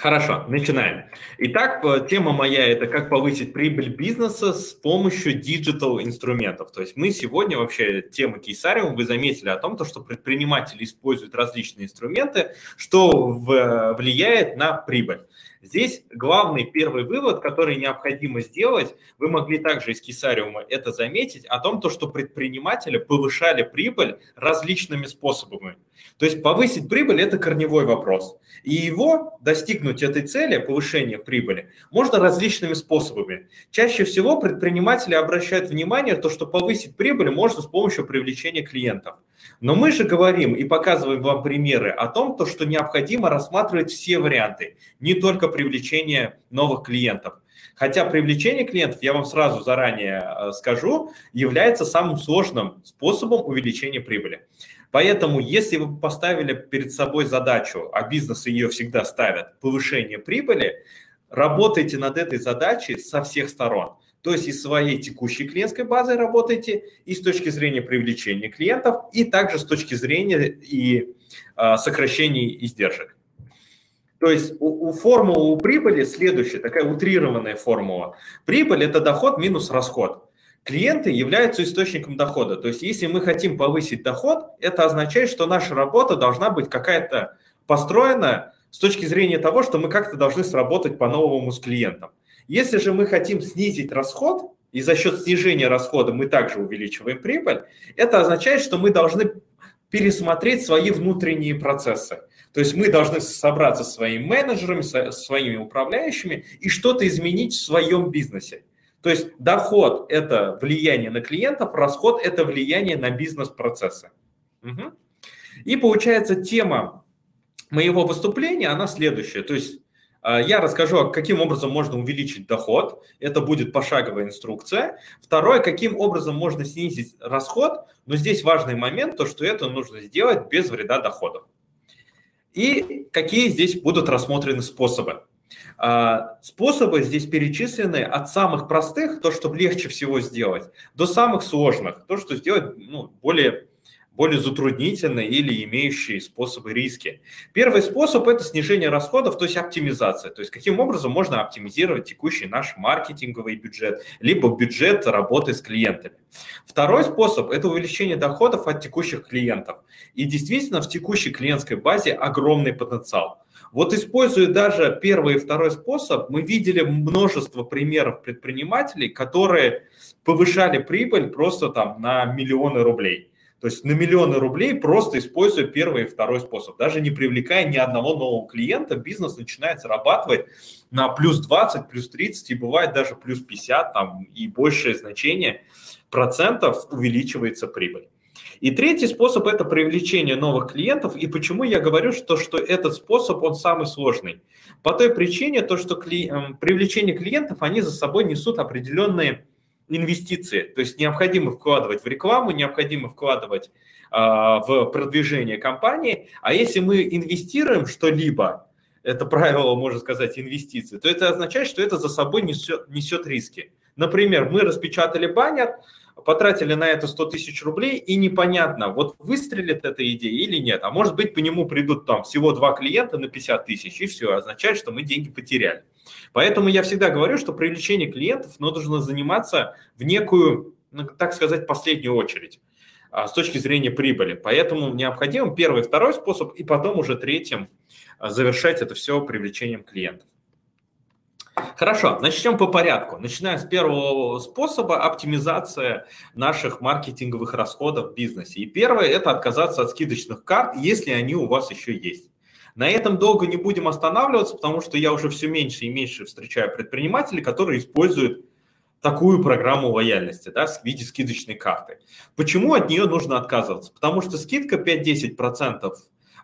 Хорошо, начинаем. Итак, э, тема моя – это как повысить прибыль бизнеса с помощью digital инструментов. То есть мы сегодня вообще, тема Кейсариум, вы заметили о том, то, что предприниматели используют различные инструменты, что влияет на прибыль. Здесь главный первый вывод, который необходимо сделать, вы могли также из Кесариума это заметить, о том, то, что предприниматели повышали прибыль различными способами. То есть повысить прибыль – это корневой вопрос. И его достигнуть этой цели, повышения прибыли, можно различными способами. Чаще всего предприниматели обращают внимание, то, что повысить прибыль можно с помощью привлечения клиентов. Но мы же говорим и показываем вам примеры о том, то, что необходимо рассматривать все варианты, не только привлечение новых клиентов. Хотя привлечение клиентов, я вам сразу заранее э, скажу, является самым сложным способом увеличения прибыли. Поэтому, если вы поставили перед собой задачу, а бизнесы ее всегда ставят, повышение прибыли, работайте над этой задачей со всех сторон. То есть и своей текущей клиентской базой работаете, и с точки зрения привлечения клиентов, и также с точки зрения и а, сокращения издержек. То есть у, у формулы у прибыли следующая, такая утрированная формула. Прибыль – это доход минус расход. Клиенты являются источником дохода. То есть если мы хотим повысить доход, это означает, что наша работа должна быть какая-то построена с точки зрения того, что мы как-то должны сработать по-новому с клиентом. Если же мы хотим снизить расход, и за счет снижения расхода мы также увеличиваем прибыль, это означает, что мы должны пересмотреть свои внутренние процессы. То есть мы должны собраться с своими менеджерами, со своими управляющими и что-то изменить в своем бизнесе. То есть доход – это влияние на клиентов, расход – это влияние на бизнес-процессы. Угу. И получается тема моего выступления, она следующая. То есть я расскажу, каким образом можно увеличить доход. Это будет пошаговая инструкция. Второе, каким образом можно снизить расход. Но здесь важный момент, то, что это нужно сделать без вреда дохода. И какие здесь будут рассмотрены способы. А, способы здесь перечислены от самых простых, то, что легче всего сделать, до самых сложных, то, что сделать ну, более более затруднительные или имеющие способы риски. Первый способ – это снижение расходов, то есть оптимизация. То есть каким образом можно оптимизировать текущий наш маркетинговый бюджет, либо бюджет работы с клиентами. Второй способ – это увеличение доходов от текущих клиентов. И действительно в текущей клиентской базе огромный потенциал. Вот используя даже первый и второй способ, мы видели множество примеров предпринимателей, которые повышали прибыль просто там на миллионы рублей. То есть на миллионы рублей просто используя первый и второй способ. Даже не привлекая ни одного нового клиента, бизнес начинает зарабатывать на плюс 20, плюс 30 и бывает даже плюс 50 там, и большее значение процентов увеличивается прибыль. И третий способ – это привлечение новых клиентов. И почему я говорю, что, что этот способ, он самый сложный? По той причине, то, что кли... Эм, привлечение клиентов, они за собой несут определенные инвестиции. То есть необходимо вкладывать в рекламу, необходимо вкладывать а, в продвижение компании. А если мы инвестируем что-либо, это правило, можно сказать, инвестиции, то это означает, что это за собой несет, несет риски. Например, мы распечатали баннер, потратили на это 100 тысяч рублей, и непонятно, вот выстрелит эта идея или нет. А может быть, по нему придут там всего два клиента на 50 тысяч, и все, означает, что мы деньги потеряли. Поэтому я всегда говорю, что привлечение клиентов нужно заниматься в некую, ну, так сказать, последнюю очередь а, с точки зрения прибыли. Поэтому необходим первый, второй способ, и потом уже третьим а, завершать это все привлечением клиентов. Хорошо, начнем по порядку. Начинаем с первого способа оптимизация наших маркетинговых расходов в бизнесе. И первое – это отказаться от скидочных карт, если они у вас еще есть. На этом долго не будем останавливаться, потому что я уже все меньше и меньше встречаю предпринимателей, которые используют такую программу лояльности да, в виде скидочной карты. Почему от нее нужно отказываться? Потому что скидка 5-10%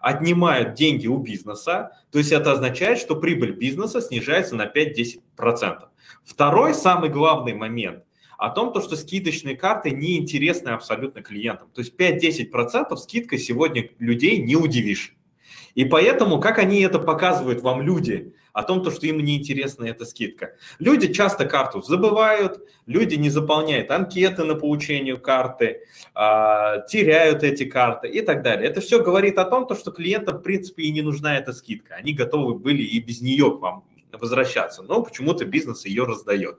отнимают деньги у бизнеса, то есть это означает, что прибыль бизнеса снижается на 5-10%. Второй, самый главный момент о том, то, что скидочные карты неинтересны абсолютно клиентам. То есть 5-10% скидкой сегодня людей не удивишь. И поэтому, как они это показывают вам люди, о том, то, что им не интересна эта скидка. Люди часто карту забывают, люди не заполняют анкеты на получение карты, а, теряют эти карты и так далее. Это все говорит о том, то, что клиентам, в принципе, и не нужна эта скидка. Они готовы были и без нее к вам возвращаться, но почему-то бизнес ее раздает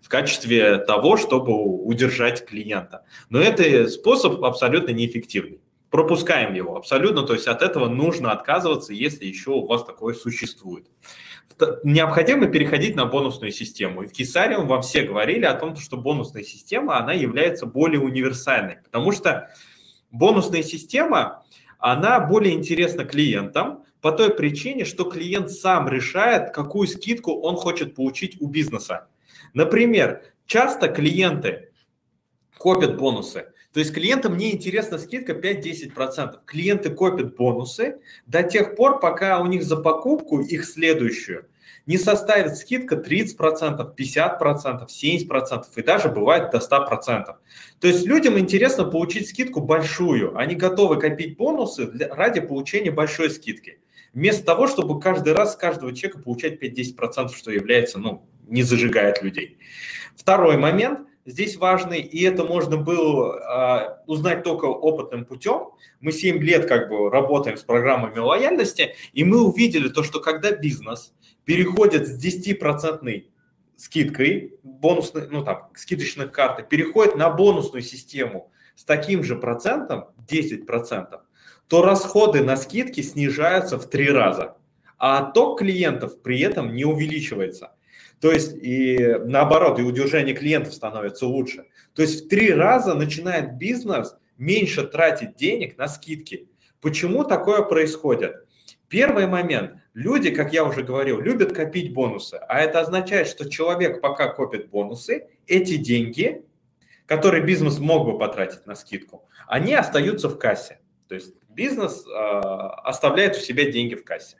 в качестве того, чтобы удержать клиента. Но это способ абсолютно неэффективный пропускаем его абсолютно, то есть от этого нужно отказываться, если еще у вас такое существует. Необходимо переходить на бонусную систему. И в Кисариум вам все говорили о том, что бонусная система, она является более универсальной, потому что бонусная система, она более интересна клиентам по той причине, что клиент сам решает, какую скидку он хочет получить у бизнеса. Например, часто клиенты копят бонусы, то есть клиентам не интересна скидка 5-10%. Клиенты копят бонусы до тех пор, пока у них за покупку их следующую не составит скидка 30%, 50%, 70% и даже бывает до 100%. То есть людям интересно получить скидку большую. Они готовы копить бонусы для, ради получения большой скидки. Вместо того, чтобы каждый раз с каждого чека получать 5-10%, что является, ну, не зажигает людей. Второй момент – здесь важный, и это можно было а, узнать только опытным путем. Мы 7 лет как бы работаем с программами лояльности, и мы увидели то, что когда бизнес переходит с 10% скидкой, бонусной, ну там, скидочных карты, переходит на бонусную систему с таким же процентом, 10%, то расходы на скидки снижаются в три раза, а отток клиентов при этом не увеличивается. То есть и наоборот, и удержание клиентов становится лучше. То есть в три раза начинает бизнес меньше тратить денег на скидки. Почему такое происходит? Первый момент. Люди, как я уже говорил, любят копить бонусы. А это означает, что человек пока копит бонусы, эти деньги, которые бизнес мог бы потратить на скидку, они остаются в кассе. То есть бизнес э, оставляет у себя деньги в кассе.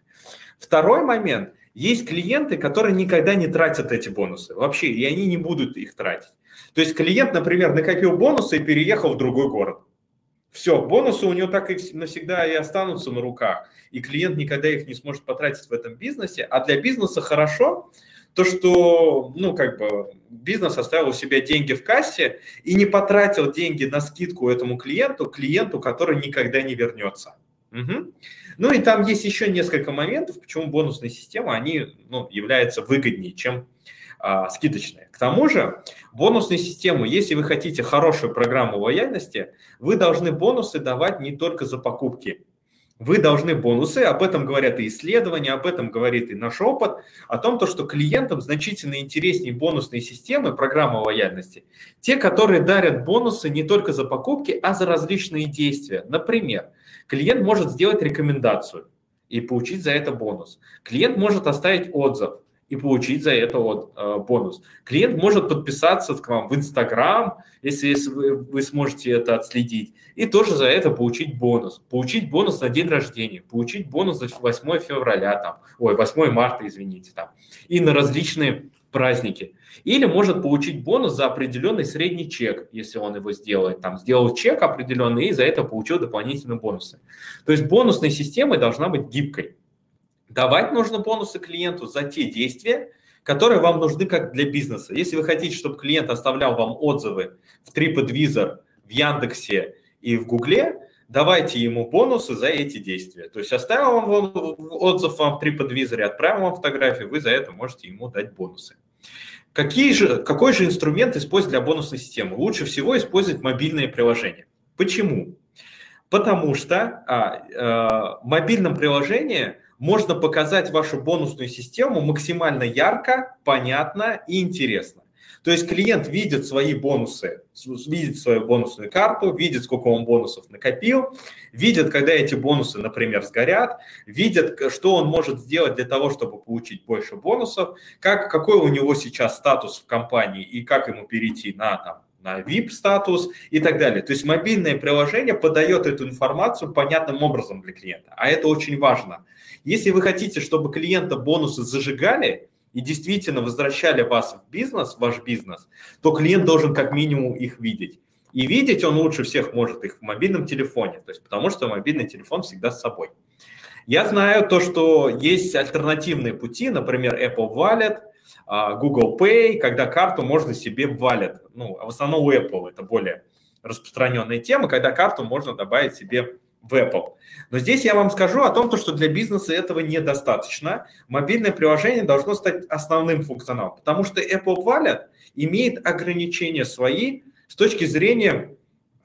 Второй момент – есть клиенты, которые никогда не тратят эти бонусы вообще, и они не будут их тратить. То есть клиент, например, накопил бонусы и переехал в другой город. Все, бонусы у него так и навсегда и останутся на руках, и клиент никогда их не сможет потратить в этом бизнесе. А для бизнеса хорошо то, что, ну, как бы, бизнес оставил у себя деньги в кассе и не потратил деньги на скидку этому клиенту, клиенту, который никогда не вернется. Угу. Ну и там есть еще несколько моментов, почему бонусные системы, они ну, являются выгоднее, чем а, скидочные. К тому же бонусные системы, если вы хотите хорошую программу лояльности, вы должны бонусы давать не только за покупки. Вы должны бонусы, об этом говорят и исследования, об этом говорит и наш опыт, о том, то, что клиентам значительно интереснее бонусные системы, программы лояльности, те, которые дарят бонусы не только за покупки, а за различные действия. Например, Клиент может сделать рекомендацию и получить за это бонус. Клиент может оставить отзыв и получить за это вот, э, бонус. Клиент может подписаться к вам в Инстаграм, если, если вы, вы сможете это отследить, и тоже за это получить бонус. Получить бонус на день рождения, получить бонус за 8 февраля, там, ой, 8 марта, извините, там, и на различные праздники. Или может получить бонус за определенный средний чек, если он его сделает. Там сделал чек определенный и за это получил дополнительные бонусы. То есть бонусная система должна быть гибкой. Давать нужно бонусы клиенту за те действия, которые вам нужны как для бизнеса. Если вы хотите, чтобы клиент оставлял вам отзывы в TripAdvisor, в Яндексе и в Гугле, давайте ему бонусы за эти действия. То есть оставил он отзыв вам в TripAdvisor, отправил вам фотографию, вы за это можете ему дать бонусы. Какие же, какой же инструмент использовать для бонусной системы? Лучше всего использовать мобильные приложения. Почему? Потому что а, а, в мобильном приложении можно показать вашу бонусную систему максимально ярко, понятно и интересно. То есть клиент видит свои бонусы, видит свою бонусную карту, видит, сколько он бонусов накопил, видит, когда эти бонусы, например, сгорят, видит, что он может сделать для того, чтобы получить больше бонусов, как, какой у него сейчас статус в компании и как ему перейти на там, на VIP-статус и так далее. То есть мобильное приложение подает эту информацию понятным образом для клиента, а это очень важно. Если вы хотите, чтобы клиента бонусы зажигали, и действительно возвращали вас в бизнес, в ваш бизнес, то клиент должен как минимум их видеть. И видеть он лучше всех может их в мобильном телефоне, то есть потому что мобильный телефон всегда с собой. Я знаю то, что есть альтернативные пути, например, Apple Wallet, Google Pay, когда карту можно себе в Wallet. Ну, в основном у Apple это более распространенная тема, когда карту можно добавить себе в Apple. Но здесь я вам скажу о том, что для бизнеса этого недостаточно. Мобильное приложение должно стать основным функционалом, потому что Apple Wallet имеет ограничения свои с точки зрения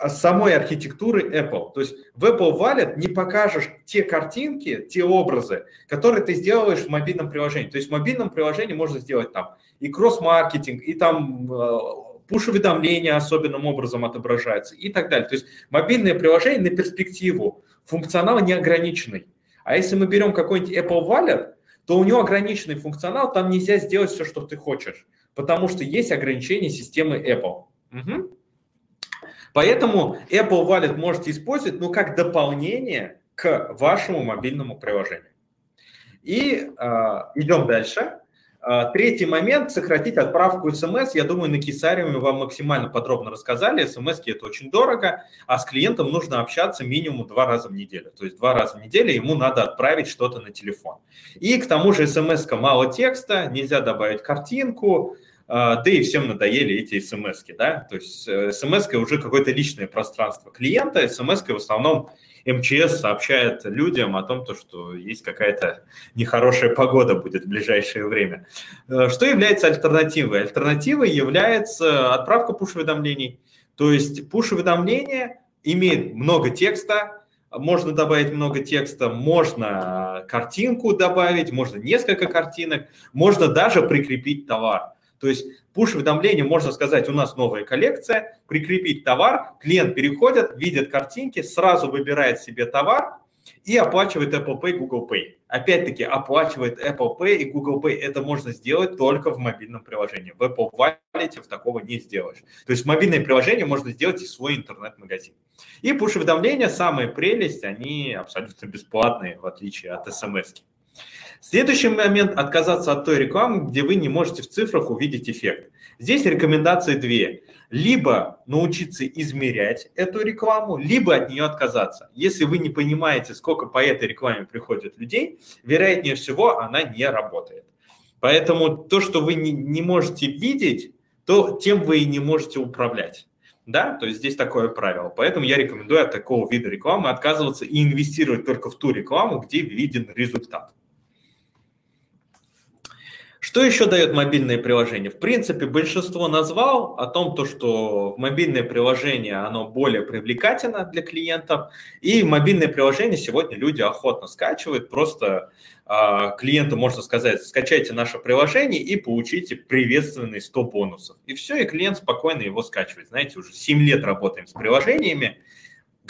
самой архитектуры Apple. То есть в Apple Wallet не покажешь те картинки, те образы, которые ты сделаешь в мобильном приложении. То есть в мобильном приложении можно сделать там и кросс-маркетинг, и там э, пуш-уведомления особенным образом отображаются и так далее. То есть мобильное приложение на перспективу функционал неограниченный. А если мы берем какой-нибудь Apple Wallet, то у него ограниченный функционал, там нельзя сделать все, что ты хочешь, потому что есть ограничения системы Apple. Угу. Поэтому Apple Wallet можете использовать, ну, как дополнение к вашему мобильному приложению. И э, идем дальше. Э, третий момент – сократить отправку смс. Я думаю, на Кисариуме вам максимально подробно рассказали. смс это очень дорого, а с клиентом нужно общаться минимум два раза в неделю. То есть два раза в неделю ему надо отправить что-то на телефон. И к тому же смс мало текста, нельзя добавить картинку, а, да и всем надоели эти смс да, то есть э, смс уже какое-то личное пространство клиента, смс в основном МЧС сообщает людям о том, что есть какая-то нехорошая погода будет в ближайшее время. Э, что является альтернативой? Альтернативой является отправка пуш-уведомлений. То есть пуш-уведомление имеет много текста, можно добавить много текста, можно картинку добавить, можно несколько картинок, можно даже прикрепить товар. То есть пуш-уведомление, можно сказать, у нас новая коллекция, прикрепить товар, клиент переходит, видит картинки, сразу выбирает себе товар и оплачивает Apple Pay, Google Pay. Опять-таки, оплачивает Apple Pay и Google Pay. Это можно сделать только в мобильном приложении. В Apple Wallet такого не сделаешь. То есть мобильное приложение можно сделать и свой интернет-магазин. И пуш-уведомления, самая прелесть, они абсолютно бесплатные, в отличие от смс. -ки. Следующий момент – отказаться от той рекламы, где вы не можете в цифрах увидеть эффект. Здесь рекомендации две. Либо научиться измерять эту рекламу, либо от нее отказаться. Если вы не понимаете, сколько по этой рекламе приходит людей, вероятнее всего она не работает. Поэтому то, что вы не, не можете видеть, то тем вы и не можете управлять. Да, то есть здесь такое правило. Поэтому я рекомендую от такого вида рекламы отказываться и инвестировать только в ту рекламу, где виден результат. Что еще дает мобильное приложение? В принципе, большинство назвал о том, то, что мобильное приложение, оно более привлекательно для клиентов, и мобильное приложение сегодня люди охотно скачивают, просто э, клиенту можно сказать, скачайте наше приложение и получите приветственные 100 бонусов. И все, и клиент спокойно его скачивает. Знаете, уже 7 лет работаем с приложениями,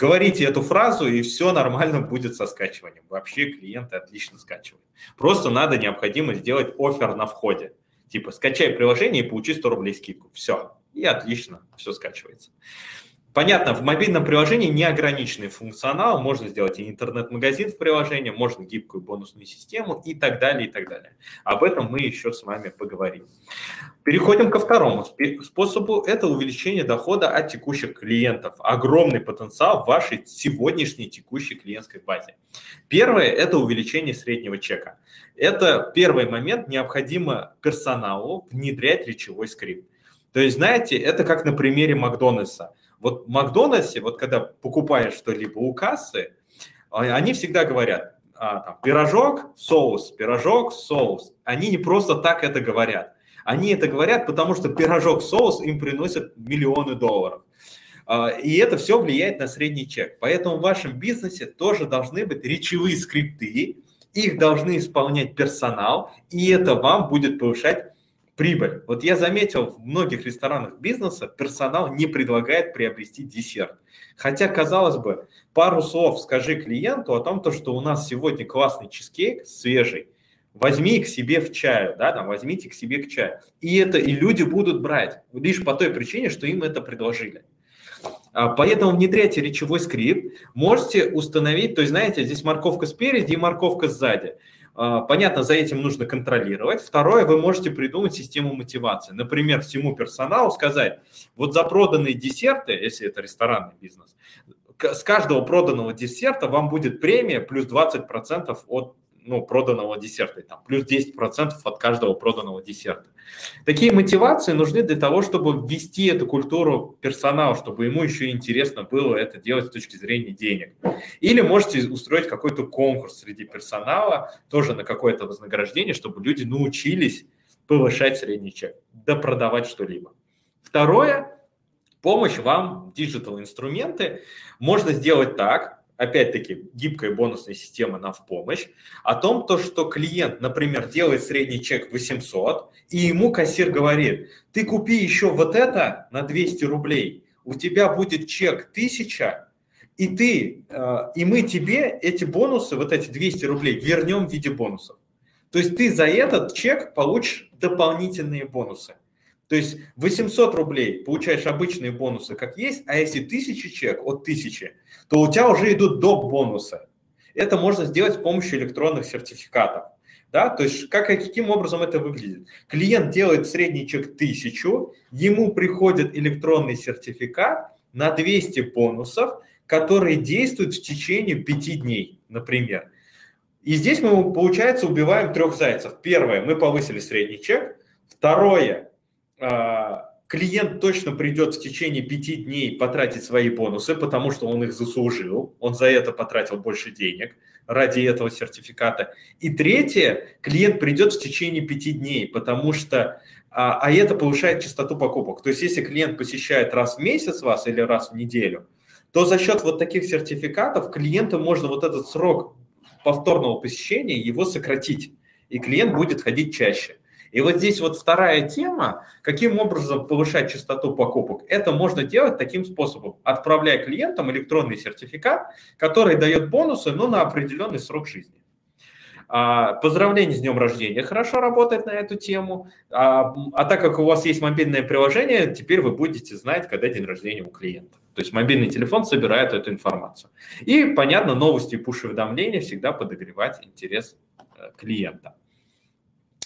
Говорите эту фразу, и все нормально будет со скачиванием. Вообще клиенты отлично скачивают. Просто надо необходимо сделать офер на входе. Типа, скачай приложение и получи 100 рублей скидку. Все. И отлично, все скачивается. Понятно, в мобильном приложении неограниченный функционал, можно сделать и интернет-магазин в приложении, можно гибкую бонусную систему и так далее, и так далее. Об этом мы еще с вами поговорим. Переходим ко второму способу, это увеличение дохода от текущих клиентов. Огромный потенциал в вашей сегодняшней текущей клиентской базе. Первое – это увеличение среднего чека. Это первый момент, необходимо персоналу внедрять речевой скрипт. То есть, знаете, это как на примере Макдональдса – вот в Макдональдсе, вот когда покупаешь что-либо у кассы, а, они всегда говорят, а, там, пирожок, соус, пирожок, соус. Они не просто так это говорят. Они это говорят, потому что пирожок, соус им приносят миллионы долларов. А, и это все влияет на средний чек. Поэтому в вашем бизнесе тоже должны быть речевые скрипты, их должны исполнять персонал, и это вам будет повышать прибыль. Вот я заметил, в многих ресторанах бизнеса персонал не предлагает приобрести десерт. Хотя, казалось бы, пару слов скажи клиенту о том, то, что у нас сегодня классный чизкейк, свежий, возьми к себе в чаю, да, там, возьмите к себе к чаю. И это и люди будут брать, лишь по той причине, что им это предложили. А, поэтому внедряйте речевой скрипт, можете установить, то есть, знаете, здесь морковка спереди и морковка сзади. А, понятно, за этим нужно контролировать. Второе, вы можете придумать систему мотивации. Например, всему персоналу сказать, вот за проданные десерты, если это ресторанный бизнес, с каждого проданного десерта вам будет премия плюс 20% от ну, проданного десерта, там, плюс 10% от каждого проданного десерта. Такие мотивации нужны для того, чтобы ввести эту культуру персонала, чтобы ему еще интересно было это делать с точки зрения денег. Или можете устроить какой-то конкурс среди персонала, тоже на какое-то вознаграждение, чтобы люди научились повышать средний чек, да продавать что-либо. Второе, помощь вам, digital-инструменты, можно сделать так, опять-таки, гибкая бонусная система нам в помощь, о том, то, что клиент, например, делает средний чек 800, и ему кассир говорит, ты купи еще вот это на 200 рублей, у тебя будет чек 1000, и ты, э, и мы тебе эти бонусы, вот эти 200 рублей, вернем в виде бонусов. То есть ты за этот чек получишь дополнительные бонусы. То есть 800 рублей получаешь обычные бонусы, как есть, а если 1000 чек от 1000, то у тебя уже идут доп. бонусы. Это можно сделать с помощью электронных сертификатов. Да? То есть как, каким образом это выглядит? Клиент делает средний чек 1000, ему приходит электронный сертификат на 200 бонусов, которые действуют в течение 5 дней, например. И здесь мы, получается, убиваем трех зайцев. Первое, мы повысили средний чек. Второе, клиент точно придет в течение пяти дней потратить свои бонусы, потому что он их заслужил, он за это потратил больше денег ради этого сертификата. И третье, клиент придет в течение пяти дней, потому что а, а это повышает частоту покупок. То есть если клиент посещает раз в месяц вас или раз в неделю, то за счет вот таких сертификатов клиенту можно вот этот срок повторного посещения его сократить, и клиент будет ходить чаще. И вот здесь вот вторая тема, каким образом повышать частоту покупок. Это можно делать таким способом, отправляя клиентам электронный сертификат, который дает бонусы, но на определенный срок жизни. А, поздравление с днем рождения хорошо работает на эту тему. А, а так как у вас есть мобильное приложение, теперь вы будете знать, когда день рождения у клиента. То есть мобильный телефон собирает эту информацию. И, понятно, новости и пуш-уведомления всегда подогревать интерес э, клиента.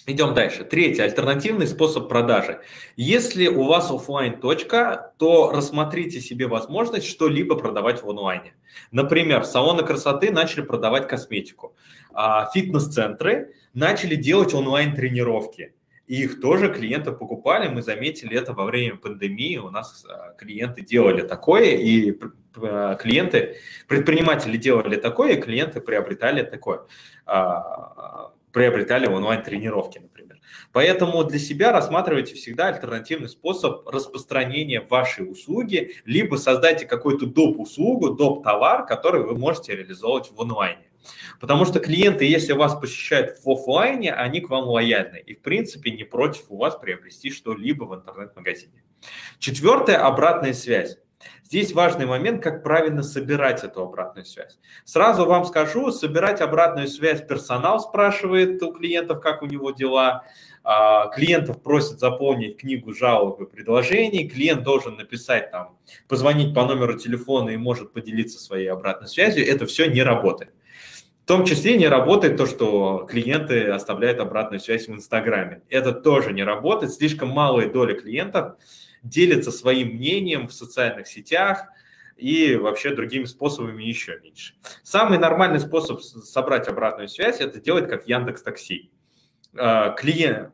Идем дальше. Третий, альтернативный способ продажи. Если у вас офлайн точка, то рассмотрите себе возможность что-либо продавать в онлайне. Например, салоны красоты начали продавать косметику, а фитнес-центры начали делать онлайн-тренировки. И их тоже клиенты покупали, мы заметили это во время пандемии, у нас а, клиенты делали такое, и а, клиенты, предприниматели делали такое, и клиенты приобретали такое приобретали онлайн-тренировки, например. Поэтому для себя рассматривайте всегда альтернативный способ распространения вашей услуги, либо создайте какую-то доп-услугу, доп-товар, который вы можете реализовывать в онлайне. Потому что клиенты, если вас посещают в офлайне, они к вам лояльны и, в принципе, не против у вас приобрести что-либо в интернет-магазине. Четвертое – обратная связь. Здесь важный момент, как правильно собирать эту обратную связь. Сразу вам скажу, собирать обратную связь персонал спрашивает у клиентов, как у него дела. А, клиентов просят заполнить книгу жалоб и предложений. Клиент должен написать там, позвонить по номеру телефона и может поделиться своей обратной связью. Это все не работает. В том числе не работает то, что клиенты оставляют обратную связь в Инстаграме. Это тоже не работает. Слишком малая доля клиентов делится своим мнением в социальных сетях и вообще другими способами еще меньше. Самый нормальный способ собрать обратную связь – это делать как Яндекс Такси. А, клиент,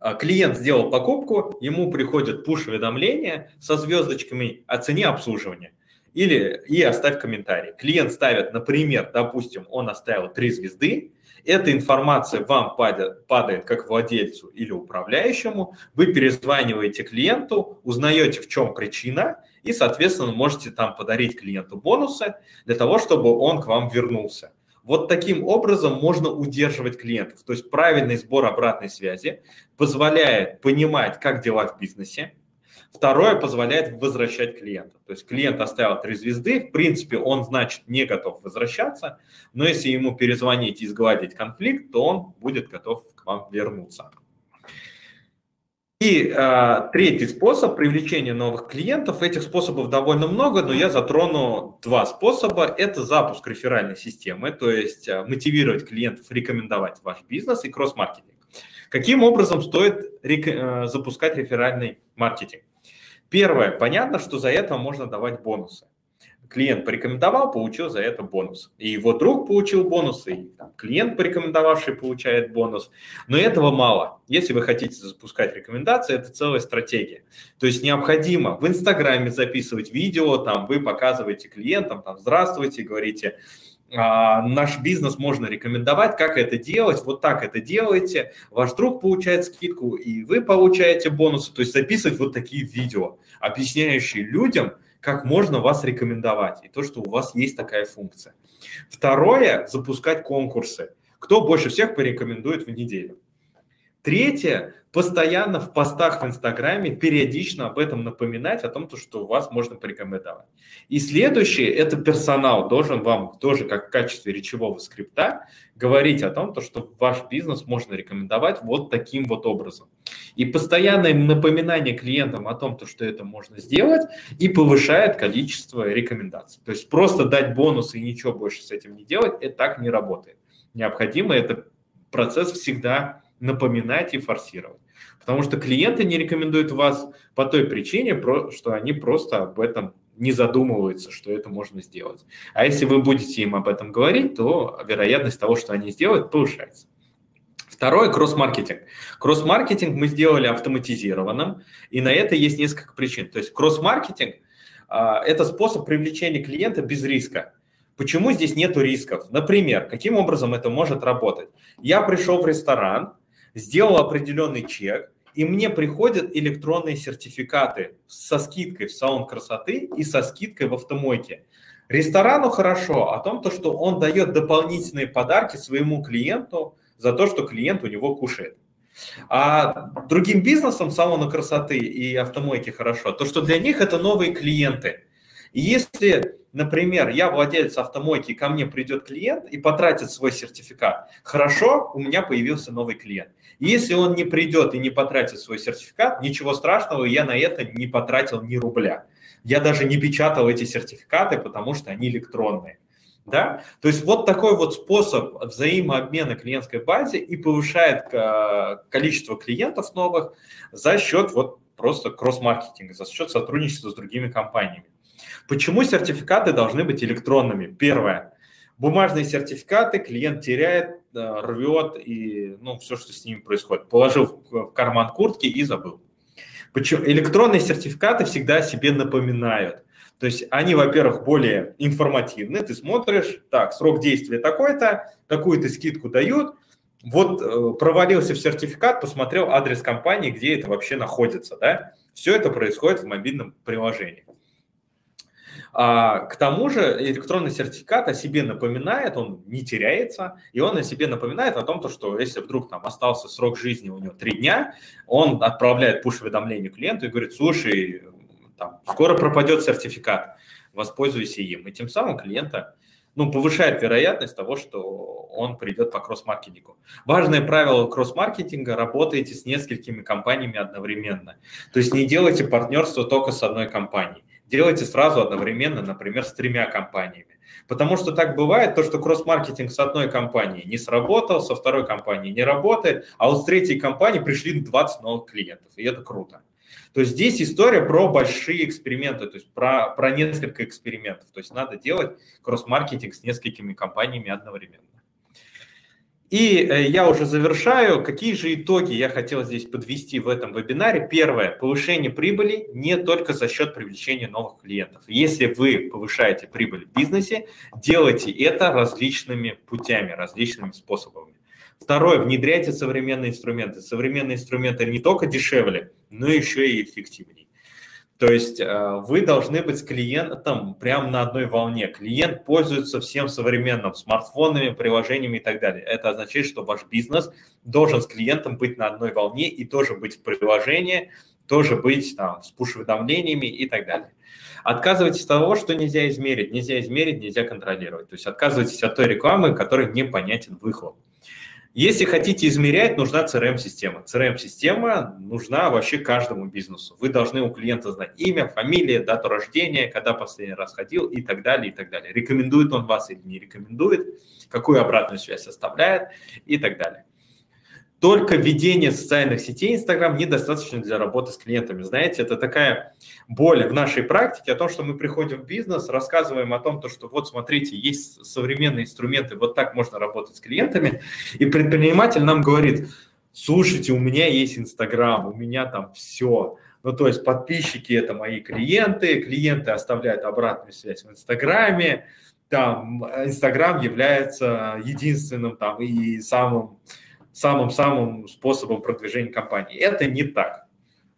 а, клиент сделал покупку, ему приходит пуш-уведомление со звездочками о цене обслуживания. Или и оставь комментарий. Клиент ставит, например, допустим, он оставил три звезды, эта информация вам падает, падает как владельцу или управляющему, вы перезваниваете клиенту, узнаете, в чем причина, и, соответственно, можете там подарить клиенту бонусы для того, чтобы он к вам вернулся. Вот таким образом можно удерживать клиентов. То есть правильный сбор обратной связи позволяет понимать, как дела в бизнесе, Второе позволяет возвращать клиента. То есть клиент оставил три звезды, в принципе, он, значит, не готов возвращаться, но если ему перезвонить и сгладить конфликт, то он будет готов к вам вернуться. И э, третий способ привлечения новых клиентов. Этих способов довольно много, но я затрону два способа. Это запуск реферальной системы, то есть э, мотивировать клиентов рекомендовать ваш бизнес и кросс-маркетинг. Каким образом стоит рек, э, запускать реферальный маркетинг? Первое, понятно, что за это можно давать бонусы. клиент порекомендовал, получил за это бонус. И его друг получил бонус, и там, клиент, порекомендовавший, получает бонус. Но этого мало. Если вы хотите запускать рекомендации, это целая стратегия. То есть необходимо в Инстаграме записывать видео, там вы показываете клиентам, там, здравствуйте, говорите, наш бизнес можно рекомендовать, как это делать, вот так это делайте, ваш друг получает скидку, и вы получаете бонусы, то есть записывать вот такие видео, объясняющие людям, как можно вас рекомендовать, и то, что у вас есть такая функция. Второе, запускать конкурсы. Кто больше всех порекомендует в неделю? Третье, постоянно в постах в Инстаграме периодично об этом напоминать, о том, что вас можно порекомендовать. И следующее, это персонал должен вам тоже как в качестве речевого скрипта говорить о том, что ваш бизнес можно рекомендовать вот таким вот образом. И постоянное напоминание клиентам о том, что это можно сделать, и повышает количество рекомендаций. То есть просто дать бонусы и ничего больше с этим не делать, это так не работает. Необходимо это процесс всегда напоминать и форсировать. Потому что клиенты не рекомендуют вас по той причине, что они просто об этом не задумываются, что это можно сделать. А если вы будете им об этом говорить, то вероятность того, что они сделают, повышается. Второе – кросс-маркетинг. Кросс-маркетинг мы сделали автоматизированным, и на это есть несколько причин. То есть кросс-маркетинг а, – это способ привлечения клиента без риска. Почему здесь нет рисков? Например, каким образом это может работать? Я пришел в ресторан, сделал определенный чек, и мне приходят электронные сертификаты со скидкой в салон красоты и со скидкой в автомойке. Ресторану хорошо о том, то, что он дает дополнительные подарки своему клиенту за то, что клиент у него кушает. А другим бизнесам салона красоты и автомойки хорошо, то что для них это новые клиенты. И если например, я владелец автомойки, ко мне придет клиент и потратит свой сертификат, хорошо, у меня появился новый клиент. Если он не придет и не потратит свой сертификат, ничего страшного, я на это не потратил ни рубля. Я даже не печатал эти сертификаты, потому что они электронные. Да? То есть вот такой вот способ взаимообмена клиентской базе и повышает количество клиентов новых за счет вот просто кросс-маркетинга, за счет сотрудничества с другими компаниями. Почему сертификаты должны быть электронными? Первое. Бумажные сертификаты клиент теряет, э, рвет и ну, все, что с ними происходит. Положил в карман куртки и забыл. Почему? Электронные сертификаты всегда о себе напоминают. То есть они, во-первых, более информативны. Ты смотришь, так, срок действия такой-то, такую-то скидку дают. Вот э, провалился в сертификат, посмотрел адрес компании, где это вообще находится. Да? Все это происходит в мобильном приложении. А, к тому же электронный сертификат о себе напоминает, он не теряется, и он о себе напоминает о том, что если вдруг там остался срок жизни у него три дня, он отправляет пуш-уведомление клиенту и говорит, слушай, там, скоро пропадет сертификат, воспользуйся им. И тем самым клиента ну, повышает вероятность того, что он придет по кросс-маркетингу. Важное правило кросс-маркетинга – работайте с несколькими компаниями одновременно. То есть не делайте партнерство только с одной компанией делайте сразу одновременно, например, с тремя компаниями. Потому что так бывает, то, что кросс-маркетинг с одной компанией не сработал, со второй компанией не работает, а вот с третьей компании пришли 20 новых клиентов, и это круто. То есть здесь история про большие эксперименты, то есть про, про несколько экспериментов. То есть надо делать кросс-маркетинг с несколькими компаниями одновременно. И э, я уже завершаю. Какие же итоги я хотел здесь подвести в этом вебинаре? Первое. Повышение прибыли не только за счет привлечения новых клиентов. Если вы повышаете прибыль в бизнесе, делайте это различными путями, различными способами. Второе. Внедряйте современные инструменты. Современные инструменты не только дешевле, но еще и эффективнее. То есть э, вы должны быть с клиентом прямо на одной волне. Клиент пользуется всем современным смартфонами, приложениями и так далее. Это означает, что ваш бизнес должен с клиентом быть на одной волне и тоже быть в приложении, тоже быть там, с пуш-уведомлениями и так далее. Отказывайтесь от того, что нельзя измерить. Нельзя измерить, нельзя контролировать. То есть отказывайтесь от той рекламы, которой непонятен выхлоп. Если хотите измерять, нужна CRM-система. CRM-система нужна вообще каждому бизнесу. Вы должны у клиента знать имя, фамилия, дату рождения, когда последний раз ходил и так далее, и так далее. Рекомендует он вас или не рекомендует, какую обратную связь оставляет и так далее. Только ведение социальных сетей Инстаграм недостаточно для работы с клиентами. Знаете, это такая боль в нашей практике о том, что мы приходим в бизнес, рассказываем о том, то, что вот смотрите, есть современные инструменты, вот так можно работать с клиентами, и предприниматель нам говорит, слушайте, у меня есть Инстаграм, у меня там все. Ну, то есть подписчики – это мои клиенты, клиенты оставляют обратную связь в Инстаграме, там Инстаграм является единственным там и самым самым-самым способом продвижения компании. Это не так.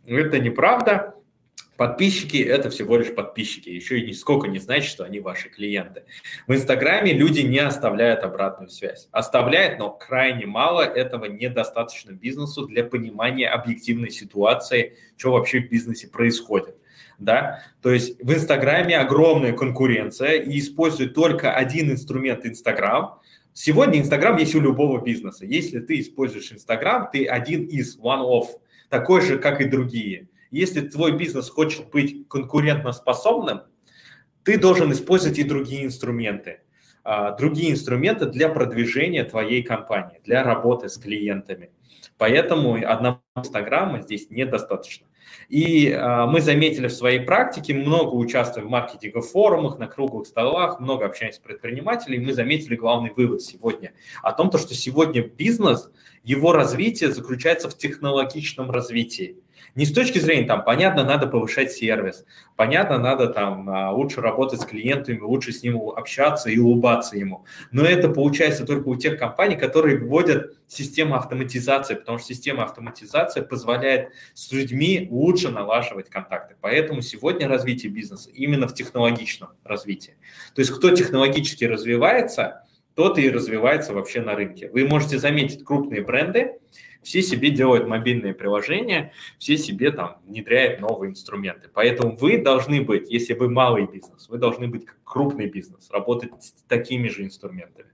Это неправда. Подписчики – это всего лишь подписчики. Еще и нисколько не значит, что они ваши клиенты. В Инстаграме люди не оставляют обратную связь. Оставляют, но крайне мало. Этого недостаточно бизнесу для понимания объективной ситуации, что вообще в бизнесе происходит. Да? То есть в Инстаграме огромная конкуренция и используют только один инструмент Инстаграм – Сегодня Инстаграм есть у любого бизнеса. Если ты используешь Инстаграм, ты один из, one of, такой же, как и другие. Если твой бизнес хочет быть конкурентоспособным, ты должен использовать и другие инструменты. А, другие инструменты для продвижения твоей компании, для работы с клиентами. Поэтому одного Инстаграма здесь недостаточно. И э, мы заметили в своей практике, много участвуем в маркетинговых форумах, на круглых столах, много общаемся с предпринимателями, мы заметили главный вывод сегодня о том, то, что сегодня бизнес, его развитие заключается в технологичном развитии. Не с точки зрения, там, понятно, надо повышать сервис, понятно, надо там а, лучше работать с клиентами, лучше с ним общаться и улыбаться ему. Но это получается только у тех компаний, которые вводят систему автоматизации, потому что система автоматизации позволяет с людьми лучше налаживать контакты. Поэтому сегодня развитие бизнеса именно в технологичном развитии. То есть кто технологически развивается, тот и развивается вообще на рынке. Вы можете заметить крупные бренды, все себе делают мобильные приложения, все себе там внедряют новые инструменты. Поэтому вы должны быть, если вы малый бизнес, вы должны быть как крупный бизнес, работать с такими же инструментами.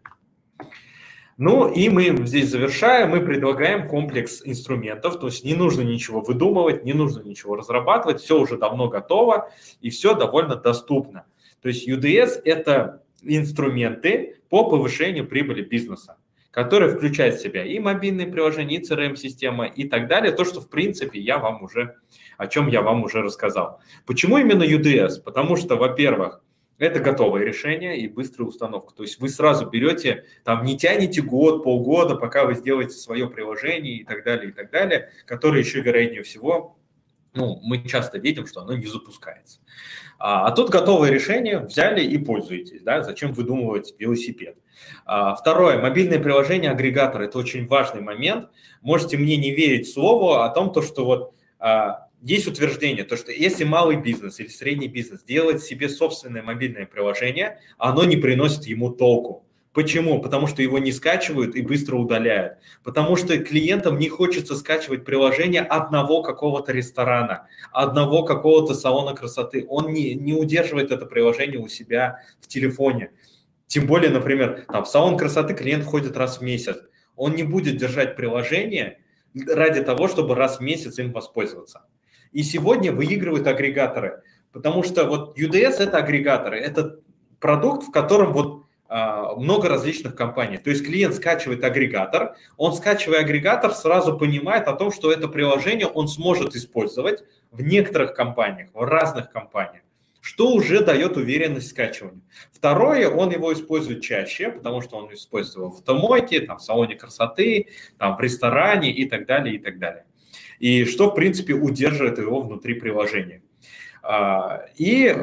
Ну и мы здесь завершаем, мы предлагаем комплекс инструментов, то есть не нужно ничего выдумывать, не нужно ничего разрабатывать, все уже давно готово и все довольно доступно. То есть UDS – это инструменты по повышению прибыли бизнеса который включает в себя и мобильные приложения, и CRM-система и так далее. То, что, в принципе, я вам уже, о чем я вам уже рассказал. Почему именно UDS? Потому что, во-первых, это готовое решение и быстрая установка. То есть вы сразу берете, там не тянете год, полгода, пока вы сделаете свое приложение и так далее, и так далее, которое еще, вероятнее всего, ну, мы часто видим, что оно не запускается. А, а тут готовое решение взяли и пользуетесь, да, зачем выдумывать велосипед. А, второе, мобильное приложение агрегатор, это очень важный момент. Можете мне не верить слову о том, то, что вот а, есть утверждение, то, что если малый бизнес или средний бизнес делает себе собственное мобильное приложение, оно не приносит ему толку. Почему? Потому что его не скачивают и быстро удаляют. Потому что клиентам не хочется скачивать приложение одного какого-то ресторана, одного какого-то салона красоты. Он не, не удерживает это приложение у себя в телефоне. Тем более, например, там, в салон красоты клиент ходит раз в месяц. Он не будет держать приложение ради того, чтобы раз в месяц им воспользоваться. И сегодня выигрывают агрегаторы, потому что вот UDS – это агрегаторы, это продукт, в котором вот много различных компаний. То есть клиент скачивает агрегатор, он, скачивая агрегатор, сразу понимает о том, что это приложение он сможет использовать в некоторых компаниях, в разных компаниях, что уже дает уверенность скачиванию. Второе, он его использует чаще, потому что он использует в автомойке, там, в салоне красоты, там, в ресторане и так далее, и так далее. И что, в принципе, удерживает его внутри приложения. А, и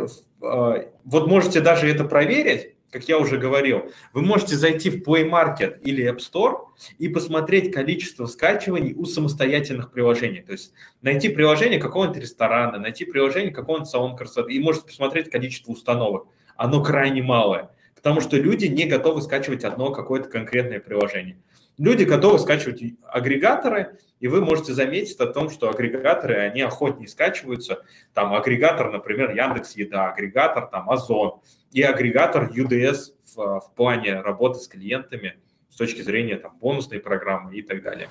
а, вот можете даже это проверить, как я уже говорил, вы можете зайти в Play Market или App Store и посмотреть количество скачиваний у самостоятельных приложений. То есть найти приложение какого-нибудь ресторана, найти приложение какого-нибудь салона красоты и можете посмотреть количество установок. Оно крайне малое, потому что люди не готовы скачивать одно какое-то конкретное приложение. Люди готовы скачивать агрегаторы, и вы можете заметить о том, что агрегаторы, они охотнее скачиваются. Там агрегатор, например, Яндекс Еда, агрегатор там Озон и агрегатор UDS в, в плане работы с клиентами с точки зрения там, бонусной программы и так далее.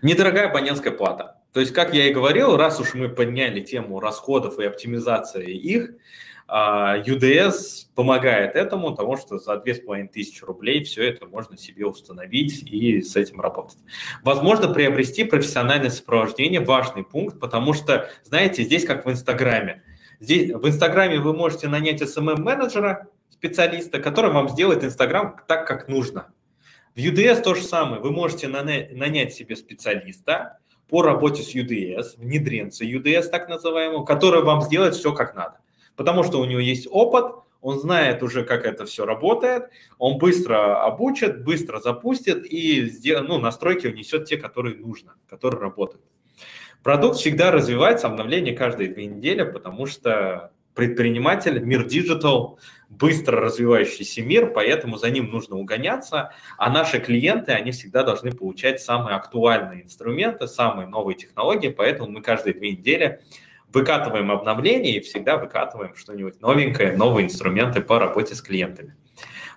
Недорогая абонентская плата. То есть, как я и говорил, раз уж мы подняли тему расходов и оптимизации их, UDS помогает этому, потому что за 2500 рублей все это можно себе установить и с этим работать. Возможно, приобрести профессиональное сопровождение – важный пункт, потому что, знаете, здесь как в Инстаграме. Здесь, в Инстаграме вы можете нанять SMM-менеджера, специалиста, который вам сделает Инстаграм так, как нужно. В UDS то же самое. Вы можете нанять себе специалиста по работе с UDS, внедренца UDS так называемого, который вам сделает все как надо. Потому что у него есть опыт, он знает уже, как это все работает, он быстро обучит, быстро запустит и ну, настройки внесет те, которые нужно, которые работают. Продукт всегда развивается, обновление каждые две недели, потому что предприниматель, мир digital, быстро развивающийся мир, поэтому за ним нужно угоняться, а наши клиенты, они всегда должны получать самые актуальные инструменты, самые новые технологии, поэтому мы каждые две недели выкатываем обновления и всегда выкатываем что-нибудь новенькое, новые инструменты по работе с клиентами.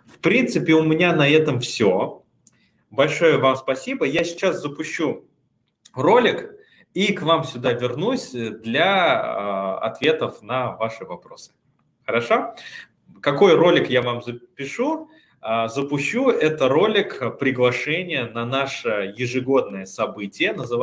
В принципе, у меня на этом все. Большое вам спасибо. Я сейчас запущу ролик, и к вам сюда вернусь для э, ответов на ваши вопросы. Хорошо? Какой ролик я вам запишу? Э, запущу это ролик приглашения на наше ежегодное событие, называется